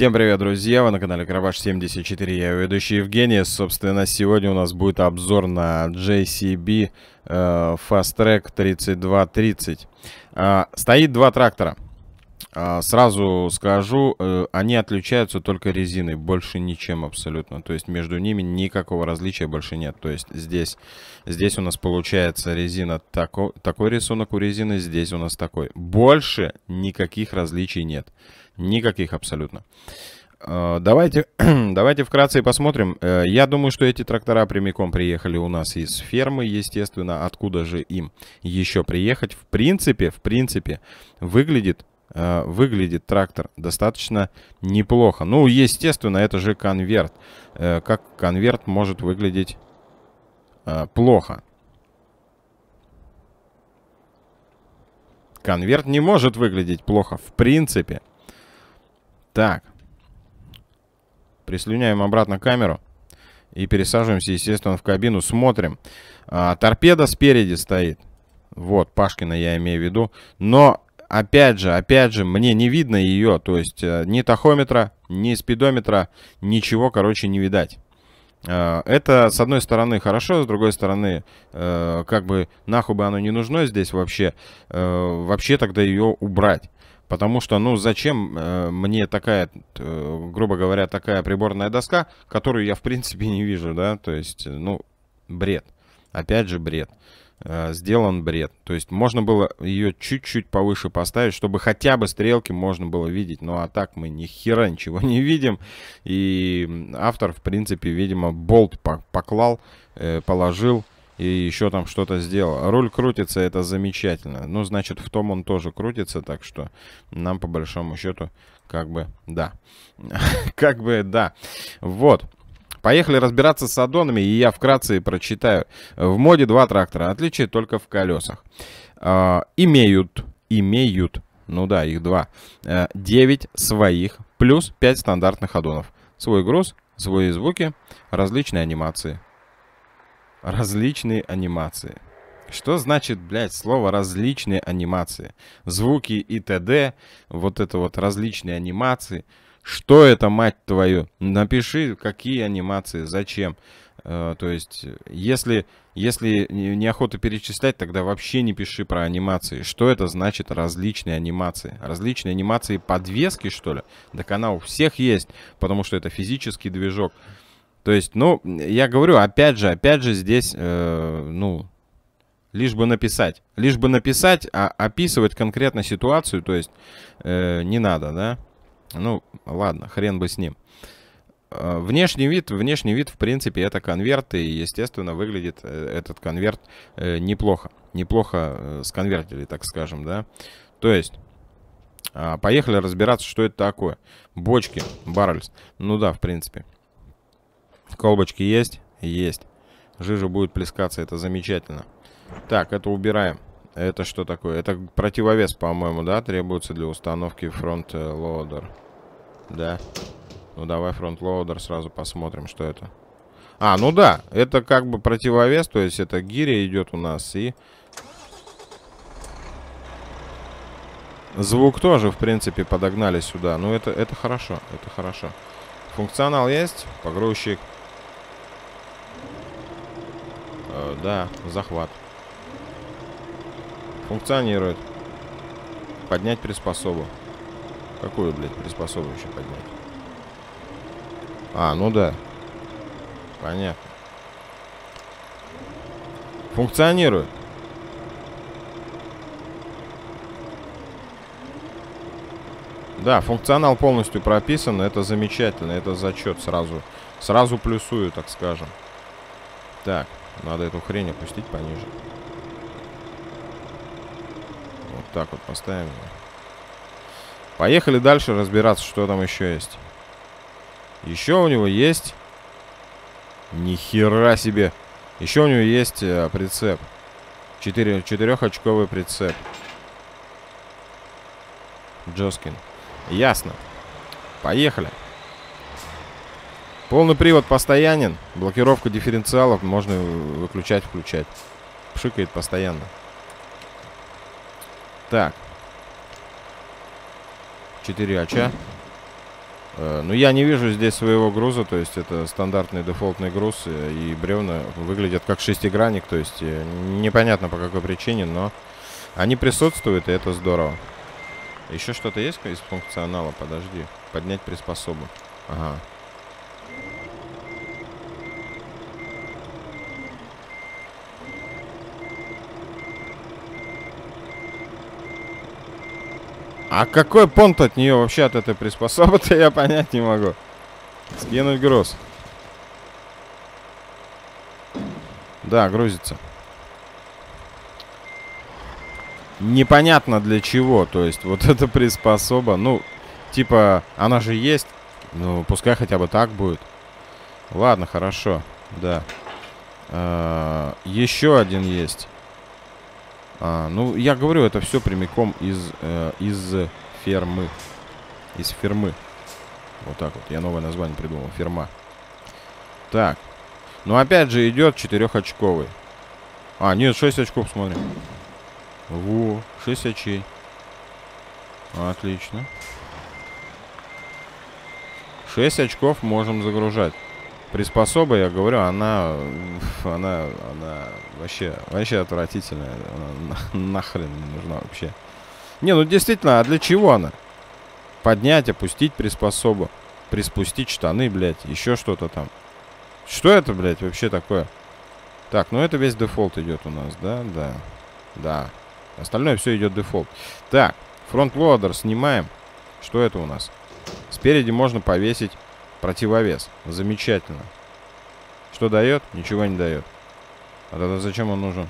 Всем привет, друзья! Вы на канале Карабаш 74, я ведущий Евгений. Собственно, сегодня у нас будет обзор на JCB э, Fast Track 3230. Э, стоит два трактора. Э, сразу скажу, э, они отличаются только резиной, больше ничем абсолютно. То есть между ними никакого различия больше нет. То есть здесь, здесь у нас получается резина тако, такой рисунок у резины, здесь у нас такой. Больше никаких различий нет. Никаких абсолютно. Э, давайте, давайте вкратце посмотрим. Э, я думаю, что эти трактора прямиком приехали у нас из фермы, естественно. Откуда же им еще приехать? В принципе, в принципе, выглядит, выглядит трактор достаточно неплохо. Ну, естественно, это же конверт. Как конверт может выглядеть плохо? Конверт не может выглядеть плохо, в принципе. Так. Прислюняем обратно камеру. И пересаживаемся, естественно, в кабину. Смотрим. А, торпеда спереди стоит. Вот, Пашкина я имею в виду. Но, опять же, опять же, мне не видно ее. То есть, э, ни тахометра, ни спидометра, ничего, короче, не видать. А, это, с одной стороны, хорошо, с другой стороны, э, как бы нахуй бы оно не нужно здесь вообще. Э, вообще тогда ее убрать. Потому что, ну, зачем э, мне такая, э, грубо говоря, такая приборная доска, которую я, в принципе, не вижу, да? То есть, ну, бред. Опять же, бред. Э, сделан бред. То есть, можно было ее чуть-чуть повыше поставить, чтобы хотя бы стрелки можно было видеть. Ну, а так мы ни хера ничего не видим. И автор, в принципе, видимо, болт поклал, э, положил и еще там что-то сделал. Руль крутится, это замечательно. Ну, значит, в том он тоже крутится, так что нам по большому счету как бы да. как бы да. Вот. Поехали разбираться с аддонами, и я вкратце прочитаю. В моде два трактора, отличие только в колесах. Э, имеют, имеют, ну да, их два, э, 9 своих плюс 5 стандартных аддонов. Свой груз, свои звуки, различные анимации различные анимации. Что значит, блядь, слово различные анимации? Звуки и т.д. Вот это вот различные анимации. Что это, мать твою? Напиши, какие анимации, зачем. Э, то есть, если, если неохота перечислять, тогда вообще не пиши про анимации. Что это значит различные анимации? Различные анимации подвески, что ли? Так она у всех есть, потому что это физический движок. То есть, ну, я говорю, опять же, опять же здесь, э, ну, лишь бы написать. Лишь бы написать, а описывать конкретно ситуацию, то есть, э, не надо, да? Ну, ладно, хрен бы с ним. Э, внешний вид, внешний вид, в принципе, это конверт, и, естественно, выглядит э, этот конверт э, неплохо. Неплохо сконвертили, так скажем, да? То есть, э, поехали разбираться, что это такое. Бочки, barrels. Ну да, в принципе. Колбочки есть? Есть. Жижа будет плескаться, это замечательно. Так, это убираем. Это что такое? Это противовес, по-моему, да, требуется для установки front loader. Да. Ну, давай front loader сразу посмотрим, что это. А, ну да, это как бы противовес, то есть это гиря идет у нас и... Звук тоже, в принципе, подогнали сюда. Ну, это, это хорошо, это хорошо. Функционал есть, погрузчик. Э, да, захват. Функционирует. Поднять приспособу. Какую, блядь, приспособу еще поднять? А, ну да. Понятно. Функционирует. Да, функционал полностью прописан, это замечательно, это зачет сразу. Сразу плюсую, так скажем. Так. Надо эту хрень опустить пониже. Вот так вот поставим. Поехали дальше разбираться, что там еще есть. Еще у него есть... Нихера себе! Еще у него есть э, прицеп. Четыре, четырехочковый прицеп. Джоскин. Ясно. Поехали. Полный привод постоянен. Блокировка дифференциалов можно выключать, включать. Пшикает постоянно. Так. 4 ача. Э, но я не вижу здесь своего груза, то есть это стандартный дефолтный груз, э, и бревна выглядят как шестигранник, то есть э, непонятно по какой причине, но они присутствуют, и это здорово. Еще что-то есть из функционала? Подожди. Поднять приспособу. Ага. А какой понт от нее вообще, от этой приспособы-то, я понять не могу. Скинуть груз. Да, грузится. Непонятно для чего. То есть, вот эта приспособа, ну, типа, она же есть. Ну, пускай хотя бы так будет. Ладно, хорошо. Да. А, еще один есть. А, ну, я говорю, это все прямиком из, э, из фермы. Из фермы. Вот так вот. Я новое название придумал. Ферма. Так. Ну, опять же, идет четырехочковый. А, нет, 6 очков, смотрим. Во, 6 очей. Отлично. 6 очков можем загружать приспособа, я говорю, она, она, она вообще, вообще отвратительная. Она нахрен не нужна вообще. Не, ну действительно, а для чего она? Поднять, опустить приспособу. Приспустить штаны, блядь, еще что-то там. Что это, блядь, вообще такое? Так, ну это весь дефолт идет у нас, да? Да. Да. Остальное все идет дефолт. Так, front loader снимаем. Что это у нас? Спереди можно повесить Противовес. Замечательно. Что дает? Ничего не дает. А тогда зачем он нужен?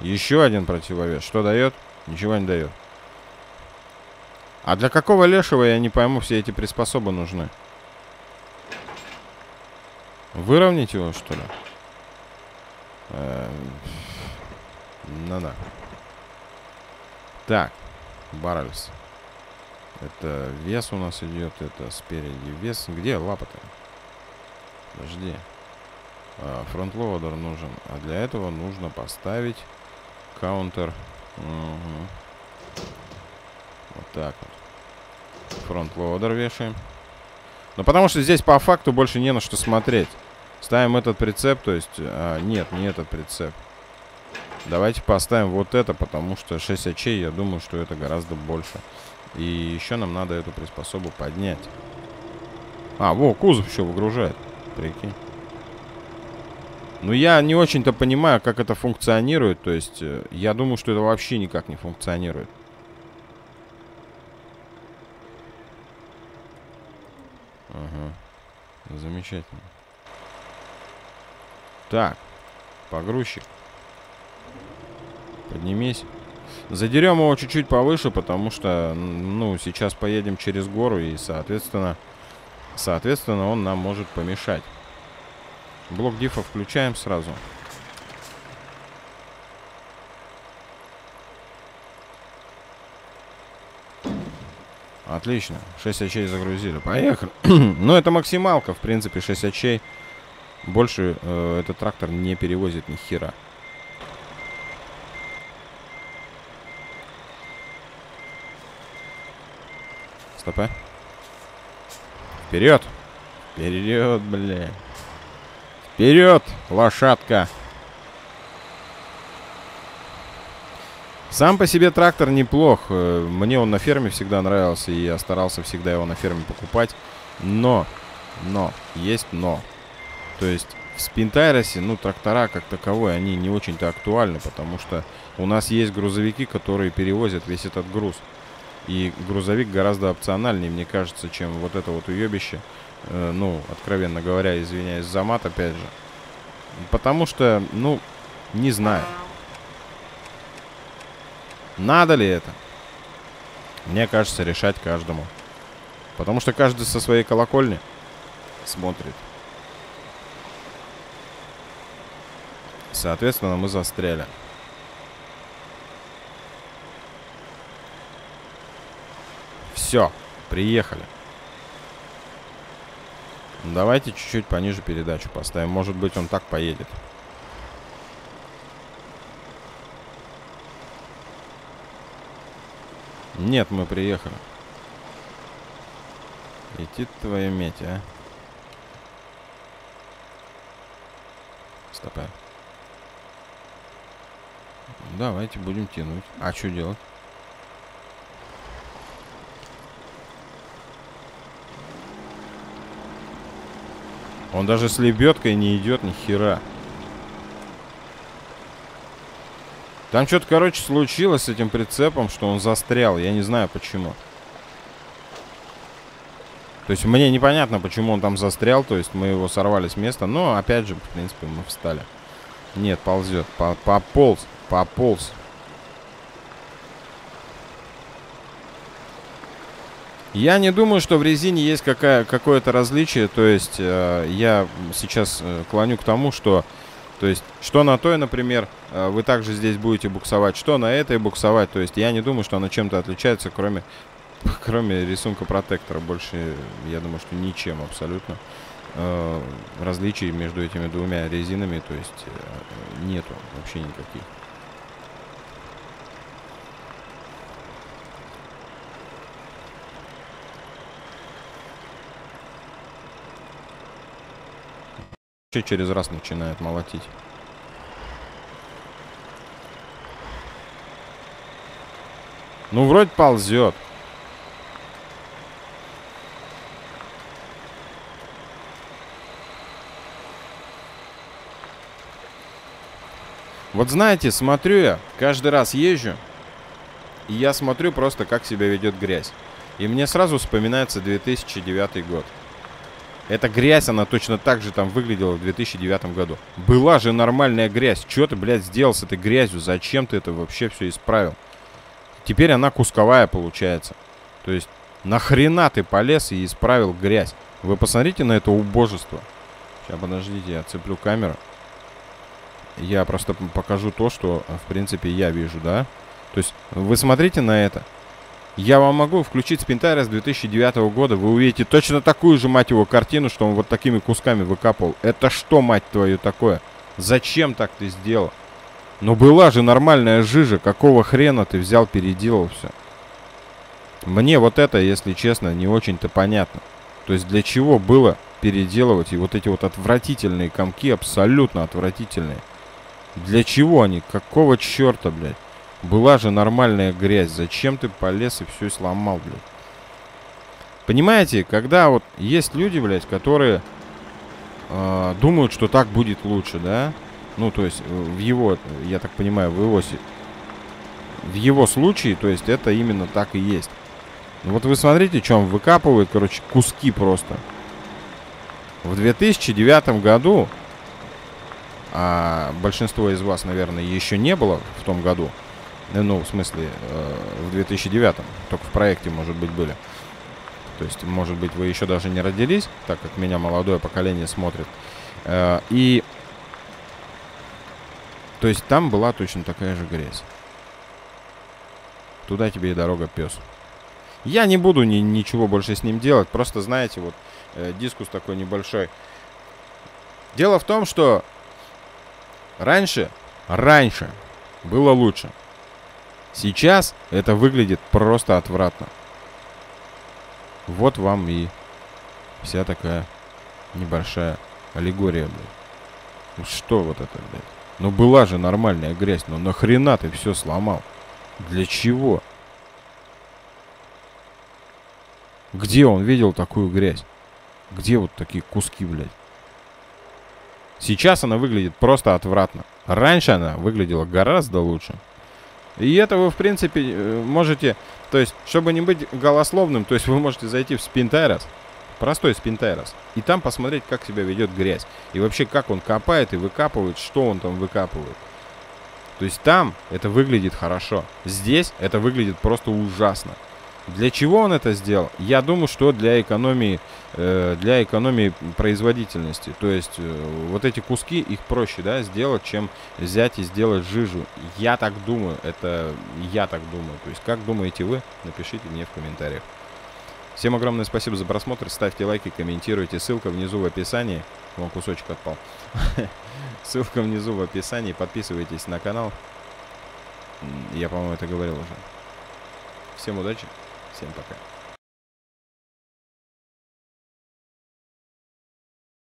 Еще один противовес. Что дает? Ничего не дает. А для какого лешего, я не пойму, все эти приспособы нужны? Выровнять его, что ли? Ну-да. Так. Баррельс. Это вес у нас идет, это спереди вес. Где лапа-то? Подожди. А, front loader нужен. А для этого нужно поставить counter. Угу. Вот так вот. Front loader вешаем. Ну, потому что здесь по факту больше не на что смотреть. Ставим этот прицеп, то есть... А, нет, не этот прицеп. Давайте поставим вот это, потому что 6 очей, я думаю, что это гораздо больше. И еще нам надо эту приспособу поднять. А, во, кузов еще выгружает. Прикинь. Ну, я не очень-то понимаю, как это функционирует. То есть, э, я думаю, что это вообще никак не функционирует. Ага. Замечательно. Так. Погрузчик. Поднимись. Задерем его чуть-чуть повыше, потому что, ну, сейчас поедем через гору, и, соответственно, соответственно, он нам может помешать. Блок дифа включаем сразу. Отлично. 6 очей загрузили. Поехали. ну, это максималка, в принципе, 6 очей. Больше э, этот трактор не перевозит ни хера. Стопэ. Вперед! Вперед, бля. Вперед, лошадка! Сам по себе трактор неплох. Э, мне он на ферме всегда нравился, и я старался всегда его на ферме покупать. Но, но, есть но. То есть в Спинтайросе, ну, трактора как таковой, они не очень-то актуальны, потому что у нас есть грузовики, которые перевозят весь этот груз. И грузовик гораздо опциональнее, мне кажется, чем вот это вот уебище. Э, ну, откровенно говоря, извиняюсь за мат, опять же. Потому что, ну, не знаю. Надо ли это? Мне кажется, решать каждому. Потому что каждый со своей колокольни смотрит. Соответственно, мы застряли. Все, приехали. Давайте чуть-чуть пониже передачу поставим. Может быть, он так поедет. Нет, мы приехали. Летит твоя медь, а? Стопэ. Давайте будем тянуть. А что делать? Он даже с лебедкой не идет ни хера. Там что-то, короче, случилось с этим прицепом, что он застрял. Я не знаю почему. То есть мне непонятно, почему он там застрял. То есть мы его сорвали с места. Но, опять же, в принципе, мы встали. Нет, ползет. Пополз. Пополз. Я не думаю, что в резине есть какая, какое-то различие. То есть э, я сейчас э, клоню к тому, что то есть, что на той, например, э, вы также здесь будете буксовать, что на этой буксовать. То есть, я не думаю, что она чем-то отличается, кроме, кроме рисунка протектора. Больше, я думаю, что ничем абсолютно. Э, различий между этими двумя резинами, то есть, э, нету вообще никаких. Через раз начинает молотить. Ну, вроде ползет. Вот знаете, смотрю я, каждый раз езжу, и я смотрю просто, как себя ведет грязь. И мне сразу вспоминается 2009 год. Эта грязь, она точно так же там выглядела в 2009 году. Была же нормальная грязь. Что ты, блядь, сделал с этой грязью? Зачем ты это вообще все исправил? Теперь она кусковая получается. То есть, нахрена ты полез и исправил грязь? Вы посмотрите на это убожество. Сейчас, подождите, я цеплю камеру. Я просто покажу то, что, в принципе, я вижу, да? То есть, вы смотрите на это. Я вам могу включить Спинтайрес 2009 года, вы увидите точно такую же, мать его, картину, что он вот такими кусками выкапывал. Это что, мать твою, такое? Зачем так ты сделал? Но была же нормальная жижа, какого хрена ты взял, переделал все? Мне вот это, если честно, не очень-то понятно. То есть для чего было переделывать и вот эти вот отвратительные комки, абсолютно отвратительные. Для чего они? Какого черта, блядь? Была же нормальная грязь. Зачем ты полез и все сломал, блядь? Понимаете, когда вот есть люди, блядь, которые э, думают, что так будет лучше, да? Ну, то есть в его, я так понимаю, в его, в его случае, то есть это именно так и есть. Вот вы смотрите, что он выкапывает, короче, куски просто. В 2009 году, а большинство из вас, наверное, еще не было в том году, Э, ну, в смысле, э, в 2009 только в проекте, может быть, были. То есть, может быть, вы еще даже не родились, так как меня молодое поколение смотрит. Э, и... То есть, там была точно такая же грязь. Туда тебе и дорога, пес. Я не буду ни, ничего больше с ним делать. Просто, знаете, вот э, дискус такой небольшой. Дело в том, что раньше, раньше было лучше. Сейчас это выглядит просто отвратно. Вот вам и вся такая небольшая аллегория, блядь. Ну что вот это, блядь? Ну была же нормальная грязь, но нахрена ты все сломал? Для чего? Где он видел такую грязь? Где вот такие куски, блядь? Сейчас она выглядит просто отвратно. Раньше она выглядела гораздо лучше. И это вы, в принципе, э, можете... То есть, чтобы не быть голословным, то есть вы можете зайти в Спинтайрос, простой Спинтайрос, и там посмотреть, как себя ведет грязь. И вообще, как он копает и выкапывает, что он там выкапывает. То есть там это выглядит хорошо. Здесь это выглядит просто ужасно. Для чего он это сделал? Я думаю, что для экономии, э, для экономии производительности. То есть э, вот эти куски, их проще да, сделать, чем взять и сделать жижу. Я так думаю, это я так думаю. То есть как думаете вы, напишите мне в комментариях. Всем огромное спасибо за просмотр. Ставьте лайки, комментируйте. Ссылка внизу в описании. Вон кусочек отпал. Ссылка внизу в описании. Подписывайтесь на канал. Я, по-моему, это говорил уже. Всем удачи. Всем пока.